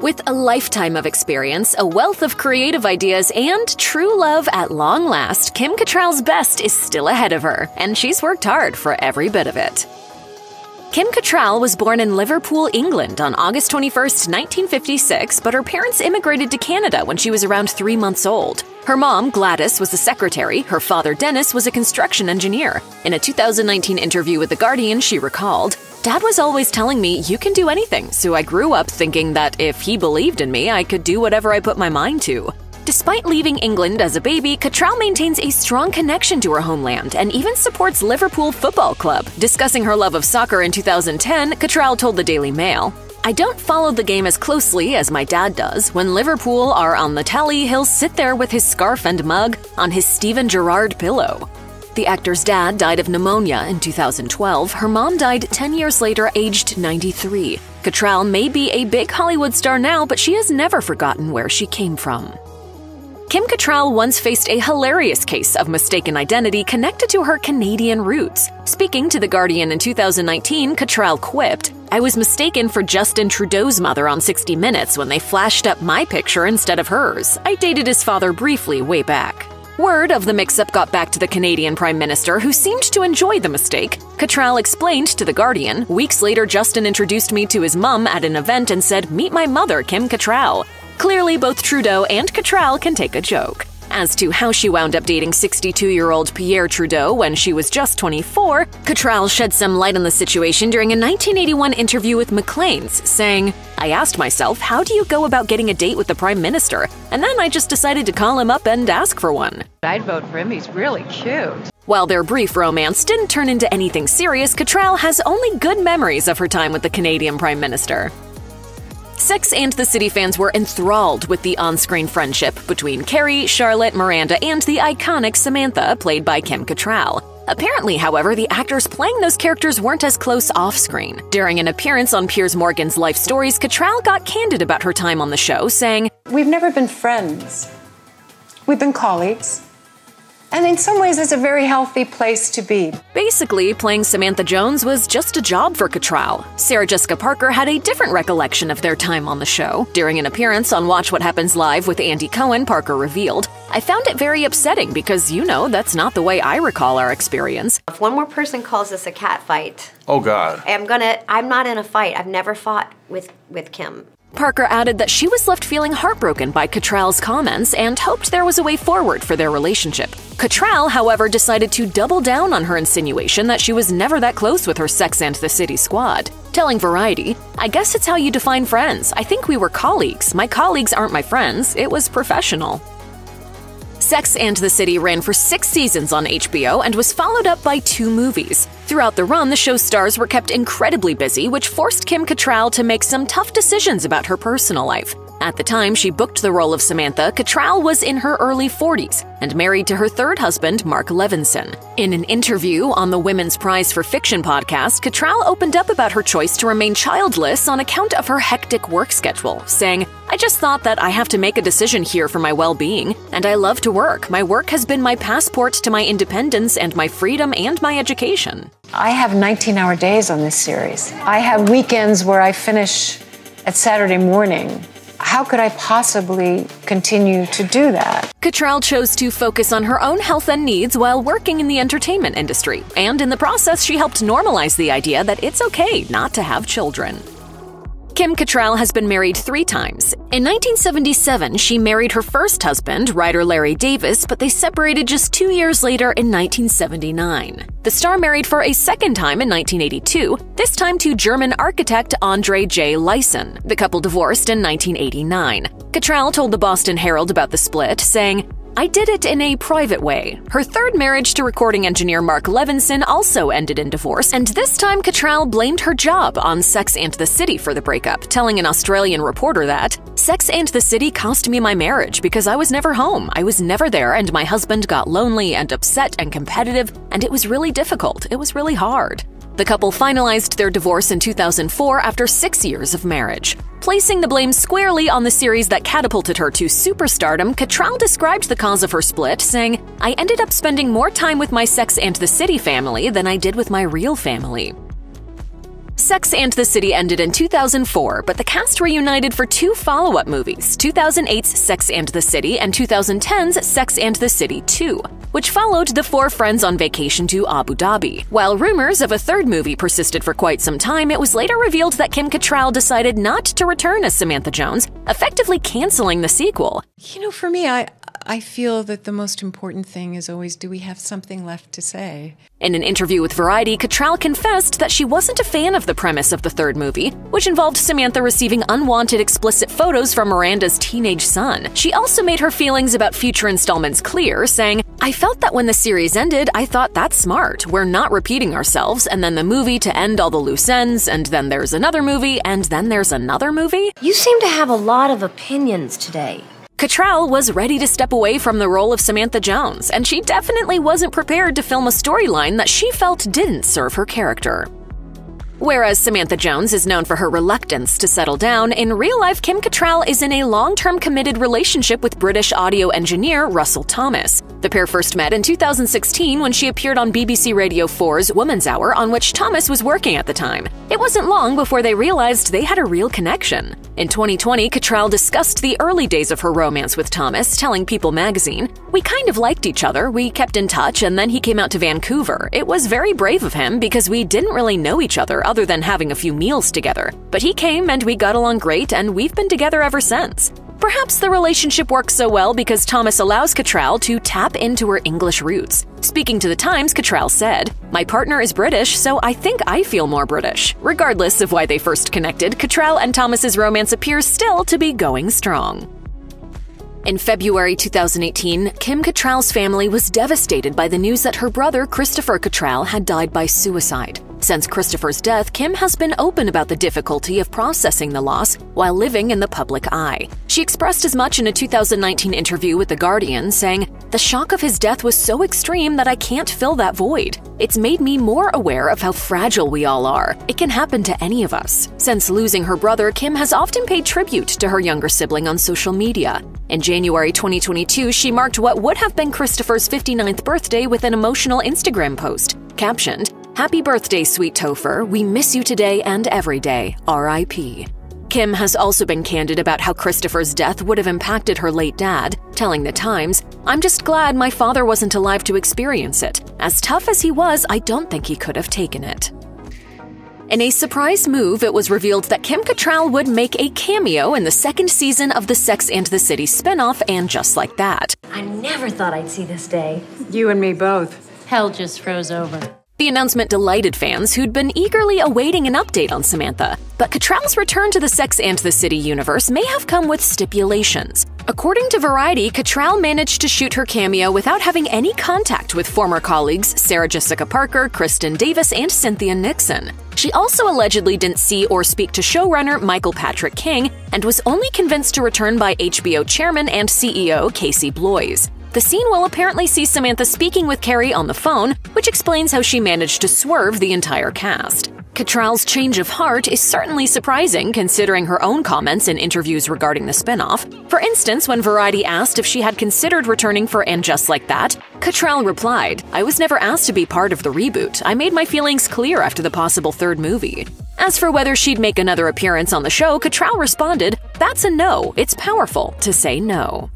With a lifetime of experience, a wealth of creative ideas, and true love at long last, Kim Cattrall's best is still ahead of her, and she's worked hard for every bit of it. Kim Cattrall was born in Liverpool, England on August 21, 1956, but her parents immigrated to Canada when she was around three months old. Her mom, Gladys, was a secretary, her father, Dennis, was a construction engineer. In a 2019 interview with The Guardian, she recalled, Dad was always telling me, you can do anything, so I grew up thinking that if he believed in me, I could do whatever I put my mind to. Despite leaving England as a baby, Cattrall maintains a strong connection to her homeland and even supports Liverpool Football Club. Discussing her love of soccer in 2010, Cattrall told the Daily Mail, I don't follow the game as closely as my dad does. When Liverpool are on the telly, he'll sit there with his scarf and mug on his Steven Gerrard pillow. The actor's dad died of pneumonia in 2012. Her mom died 10 years later, aged 93. Cattrall may be a big Hollywood star now, but she has never forgotten where she came from. Kim Cattrall once faced a hilarious case of mistaken identity connected to her Canadian roots. Speaking to The Guardian in 2019, Cattrall quipped, I was mistaken for Justin Trudeau's mother on 60 Minutes when they flashed up my picture instead of hers. I dated his father briefly way back. Word of the mix up got back to the Canadian Prime Minister, who seemed to enjoy the mistake. Cattrall explained to The Guardian Weeks later, Justin introduced me to his mum at an event and said, Meet my mother, Kim Cattrall. Clearly, both Trudeau and Cattrall can take a joke. As to how she wound up dating 62 year old Pierre Trudeau when she was just 24, Cattrall shed some light on the situation during a 1981 interview with Maclean's, saying, I asked myself, how do you go about getting a date with the Prime Minister? And then I just decided to call him up and ask for one. I'd vote for him, he's really cute. While their brief romance didn't turn into anything serious, Cattrall has only good memories of her time with the Canadian Prime Minister. Sex and the City fans were enthralled with the on screen friendship between Carrie, Charlotte, Miranda, and the iconic Samantha, played by Kim Cattrall. Apparently, however, the actors playing those characters weren't as close off screen. During an appearance on Piers Morgan's Life Stories, Cattrall got candid about her time on the show, saying, We've never been friends. We've been colleagues. And in some ways, it's a very healthy place to be. Basically, playing Samantha Jones was just a job for Cattrall. Sarah Jessica Parker had a different recollection of their time on the show. During an appearance on Watch What Happens Live with Andy Cohen, Parker revealed, I found it very upsetting because, you know, that's not the way I recall our experience. If one more person calls this a cat fight, Oh God. I'm gonna. I'm not in a fight. I've never fought with with Kim. Parker added that she was left feeling heartbroken by Cattrall's comments and hoped there was a way forward for their relationship. Cattrall, however, decided to double down on her insinuation that she was never that close with her Sex and the City squad. Telling Variety, I guess it's how you define friends. I think we were colleagues. My colleagues aren't my friends. It was professional. Sex and the City ran for six seasons on HBO and was followed up by two movies. Throughout the run, the show's stars were kept incredibly busy, which forced Kim Cattrall to make some tough decisions about her personal life. At the time she booked the role of Samantha, Cattrall was in her early 40s and married to her third husband, Mark Levinson. In an interview on the Women's Prize for Fiction podcast, Cattrall opened up about her choice to remain childless on account of her hectic work schedule, saying, I just thought that I have to make a decision here for my well being, and I love to work. My work has been my passport to my independence and my freedom and my education. I have 19 hour days on this series. I have weekends where I finish at Saturday morning. How could I possibly continue to do that? Cattrall chose to focus on her own health and needs while working in the entertainment industry, and in the process, she helped normalize the idea that it's okay not to have children. Kim Cattrall has been married three times. In 1977, she married her first husband, writer Larry Davis, but they separated just two years later in 1979. The star married for a second time in 1982, this time to German architect Andre J. Lyson. The couple divorced in 1989. Cattrall told the Boston Herald about the split, saying, I did it in a private way. Her third marriage to recording engineer Mark Levinson also ended in divorce, and this time Cattrall blamed her job on Sex and the City for the breakup, telling an Australian reporter that, Sex and the City cost me my marriage because I was never home. I was never there, and my husband got lonely and upset and competitive, and it was really difficult. It was really hard. The couple finalized their divorce in 2004 after six years of marriage. Placing the blame squarely on the series that catapulted her to superstardom, Cattrall described the cause of her split, saying, I ended up spending more time with my Sex and the City family than I did with my real family. Sex and the City ended in 2004, but the cast reunited for two follow up movies 2008's Sex and the City and 2010's Sex and the City 2, which followed the four friends on vacation to Abu Dhabi. While rumors of a third movie persisted for quite some time, it was later revealed that Kim Cattrall decided not to return as Samantha Jones, effectively canceling the sequel. You know, for me, I, I feel that the most important thing is always do we have something left to say? In an interview with Variety, Cattrall confessed that she wasn't a fan of the premise of the third movie, which involved Samantha receiving unwanted explicit photos from Miranda's teenage son. She also made her feelings about future installments clear, saying, I felt that when the series ended, I thought that's smart. We're not repeating ourselves, and then the movie to end all the loose ends, and then there's another movie, and then there's another movie. You seem to have a lot of opinions today. Cattrall was ready to step away from the role of Samantha Jones, and she definitely wasn't prepared to film a storyline that she felt didn't serve her character. Whereas Samantha Jones is known for her reluctance to settle down, in real life, Kim Cattrall is in a long term committed relationship with British audio engineer Russell Thomas. The pair first met in 2016 when she appeared on BBC Radio 4's Woman's Hour, on which Thomas was working at the time. It wasn't long before they realized they had a real connection. In 2020, Cattrall discussed the early days of her romance with Thomas, telling People magazine, We kind of liked each other, we kept in touch, and then he came out to Vancouver. It was very brave of him because we didn't really know each other other than having a few meals together. But he came and we got along great, and we've been together ever since. Perhaps the relationship works so well because Thomas allows Cattrall to tap into her English roots. Speaking to the Times, Cattrall said, My partner is British, so I think I feel more British. Regardless of why they first connected, Cattrall and Thomas's romance appears still to be going strong. In February 2018, Kim Cattrall's family was devastated by the news that her brother, Christopher Cattrall, had died by suicide. Since Christopher's death, Kim has been open about the difficulty of processing the loss while living in the public eye. She expressed as much in a 2019 interview with The Guardian, saying, The shock of his death was so extreme that I can't fill that void. It's made me more aware of how fragile we all are. It can happen to any of us. Since losing her brother, Kim has often paid tribute to her younger sibling on social media. In January 2022, she marked what would have been Christopher's 59th birthday with an emotional Instagram post, captioned, Happy birthday, sweet Topher. We miss you today and every day. R.I.P. Kim has also been candid about how Christopher's death would have impacted her late dad, telling The Times, I'm just glad my father wasn't alive to experience it. As tough as he was, I don't think he could have taken it. In a surprise move, it was revealed that Kim Cattrall would make a cameo in the second season of the Sex and the City spinoff, and just like that. I never thought I'd see this day. You and me both. Hell just froze over. The announcement delighted fans who'd been eagerly awaiting an update on Samantha. But Cattrall's return to the Sex and the City universe may have come with stipulations. According to Variety, Cattrall managed to shoot her cameo without having any contact with former colleagues Sarah Jessica Parker, Kristin Davis, and Cynthia Nixon. She also allegedly didn't see or speak to showrunner Michael Patrick King and was only convinced to return by HBO chairman and CEO Casey Bloys. The scene will apparently see Samantha speaking with Carrie on the phone, which explains how she managed to swerve the entire cast. Cattrall's change of heart is certainly surprising considering her own comments in interviews regarding the spinoff. For instance, when Variety asked if she had considered returning for And Just Like That, Cattrall replied, I was never asked to be part of the reboot. I made my feelings clear after the possible third movie. As for whether she'd make another appearance on the show, Cattrall responded, That's a no. It's powerful to say no.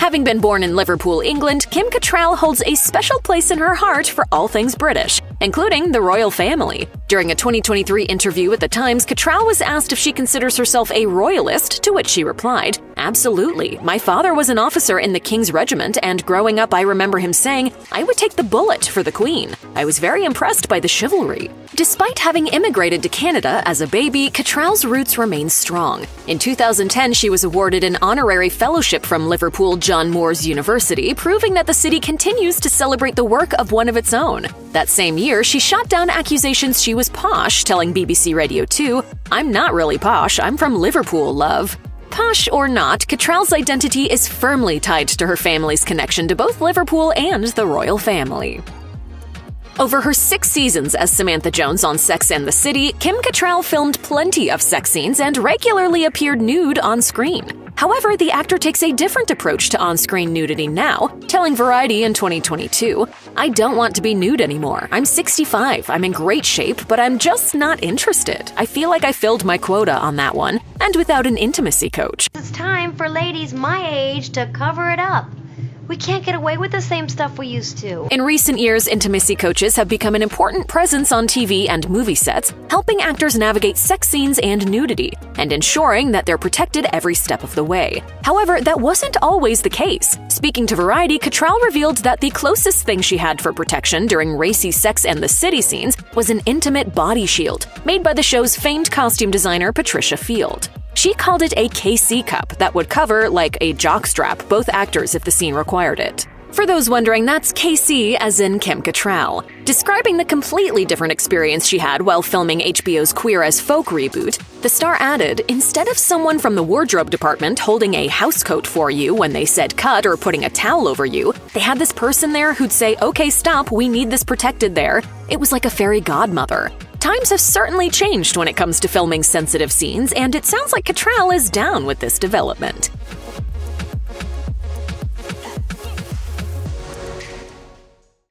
Having been born in Liverpool, England, Kim Cattrall holds a special place in her heart for all things British, including the royal family. During a 2023 interview with The Times, Cattrall was asked if she considers herself a royalist, to which she replied, Absolutely. My father was an officer in the King's Regiment, and growing up, I remember him saying, I would take the bullet for the Queen. I was very impressed by the chivalry. Despite having immigrated to Canada as a baby, Cattrall's roots remain strong. In 2010, she was awarded an honorary fellowship from Liverpool John Moores University, proving that the city continues to celebrate the work of one of its own. That same year, she shot down accusations she was posh, telling BBC Radio 2, I'm not really posh, I'm from Liverpool, love. Posh or not, Cattrall's identity is firmly tied to her family's connection to both Liverpool and the royal family. Over her six seasons as Samantha Jones on Sex and the City, Kim Cattrall filmed plenty of sex scenes and regularly appeared nude on screen. However, the actor takes a different approach to on screen nudity now, telling Variety in 2022 I don't want to be nude anymore. I'm 65, I'm in great shape, but I'm just not interested. I feel like I filled my quota on that one, and without an intimacy coach. It's time for ladies my age to cover it up. We can't get away with the same stuff we used to. In recent years, intimacy coaches have become an important presence on TV and movie sets, helping actors navigate sex scenes and nudity, and ensuring that they're protected every step of the way. However, that wasn't always the case. Speaking to Variety, Cattrall revealed that the closest thing she had for protection during racy sex and the city scenes was an intimate body shield, made by the show's famed costume designer Patricia Field. She called it a KC cup that would cover, like a jockstrap, both actors if the scene required it. For those wondering, that's KC as in Kim Cattrall. Describing the completely different experience she had while filming HBO's Queer as Folk reboot, the star added instead of someone from the wardrobe department holding a housecoat for you when they said cut or putting a towel over you, they had this person there who'd say, okay, stop, we need this protected there. It was like a fairy godmother. Times have certainly changed when it comes to filming sensitive scenes, and it sounds like Cattrall is down with this development.